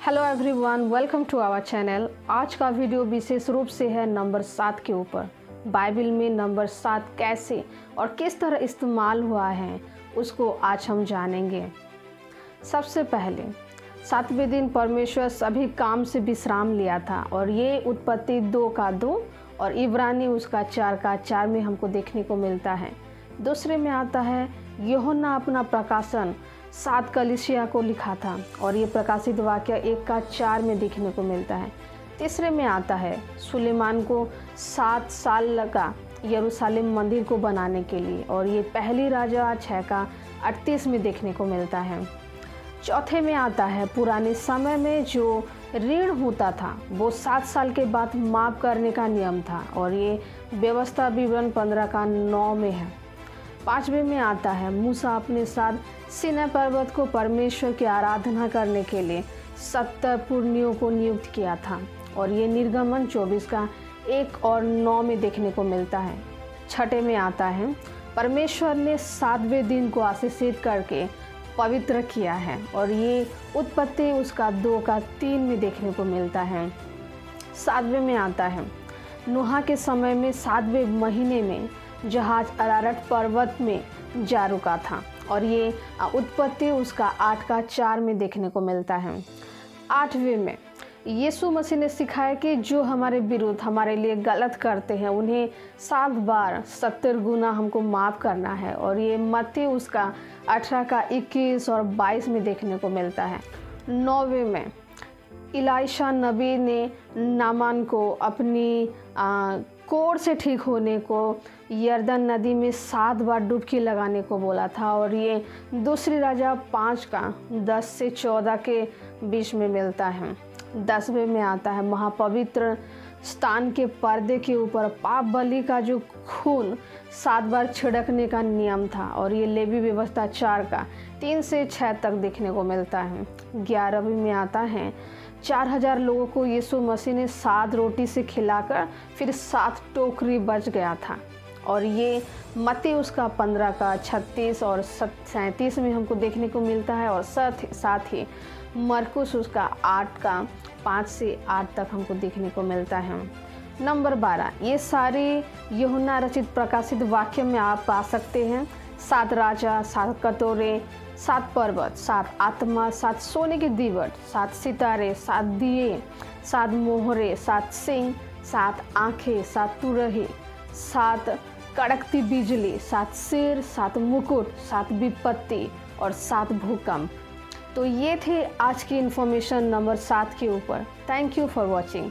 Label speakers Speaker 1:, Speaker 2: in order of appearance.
Speaker 1: Hello everyone welcome to our channel आज का video विशेष रूप से है नंबर सात के ऊपर। बाइबल में नंबर सात कैसे और किस तरह इस्तेमाल हुआ है, उसको आज हम जानेंगे। सबसे पहले, सातवें दिन परमेश्वर सभी काम से विश्राम लिया था और ये उत्पत्ति दो का दो और इब्रानी उसका चार का चार में हमको देखने को मिलता है। दूसरे में आता है, योहन्ना अपना प्रकाशन सात कलिसिया को लिखा था और ये प्रकाशित वाक्य एक का चार में देखने को मिलता है। तीसरे में आता है, सुलेमान को सात साल लगा यरूशलेम मंदिर को बनाने के लिए और ये पहली राजा छः का अड़तीस में देखने को मिलता है। चौथे में आता है, पुराने समय में जो ऋण होता था, वो सात साल के बाद माफ़ करने का नियम था और ये व्यवस्था विवरण पंद्रह का नौ में है। पाँचवें में आता है। मूसा अपने साथ सिना पर्वत को परमेश्वर की आराधना करने के लिए सत्तर पुर्णियों को नियुक्त किया था और ये निर्गमन चौबीस का एक और नौ में देखने को मिलता है। छठे में आता है, परमेश्वर ने सातवें दिन को आशीषित करके पवित्र किया है और ये उत्पत्ति उसका दो का तीन में देखने को मिलता है। सातवें में आता है, नुहा के समय में सातवें महीने में जहाज़ अरारट पर्वत में जा रुका था और ये उत्पत्ति उसका आठ का चार में देखने को मिलता है। आठवें में यीशु मसीह ने सिखाया कि जो हमारे विरुद्ध हमारे लिए गलत करते हैं उन्हें सात बार सत्तर गुना हमको माफ़ करना है और ये मत्ती उसका अठारह का इक्कीस और बाईस में देखने को मिलता है। नौवे में इलाइशा नबी ने नामान को अपनी आ, कोर से ठीक होने को, यर्दन नदी में सात बार डुबकी लगाने को बोला था और ये दूसरी राजा पाँच का दस से चौदह के बीच में मिलता है। दसवें में आता है। महापवित्र स्थान के पर्दे के ऊपर पाप बलि का जो खून सात बार छिड़कने का नियम था और ये लेवी व्यवस्था चार का, तीन से छः तक देखने को मिलता है। ग्यारहवीं में आता है। चार हज़ार लोगों को यीशु मसीह ने सात रोटी से खिलाकर फिर सात टोकरी बच गया था। और ये मते उसका पंद्रह का छत्तीस और सैंतीस में हमको देखने को मिलता है और साथ साथ ही मरकुस उसका आठ का पाँच से आठ तक हमको देखने को मिलता है। नंबर बारह, ये सारे यहुना रचित प्रकाशित वाक्य में आप पा सकते हैं। सात राजा, सात कटोरे, सात पर्वत, सात आत्मा, सात सोने के दीवट, सात सितारे, सात दिए, सात मोहरे, सात सिंह, सात आँखें, सात तुरही, सात कड़कती बिजली, सात सिर, सात मुकुट, सात विपत्ति और सात भूकंप। तो ये थे आज की इन्फॉर्मेशन नंबर सात के ऊपर। Thank you for watching